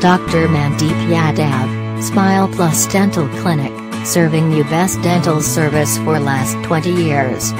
Dr. Mandeep Yadav, Smile Plus Dental Clinic, serving you best dental service for last 20 years.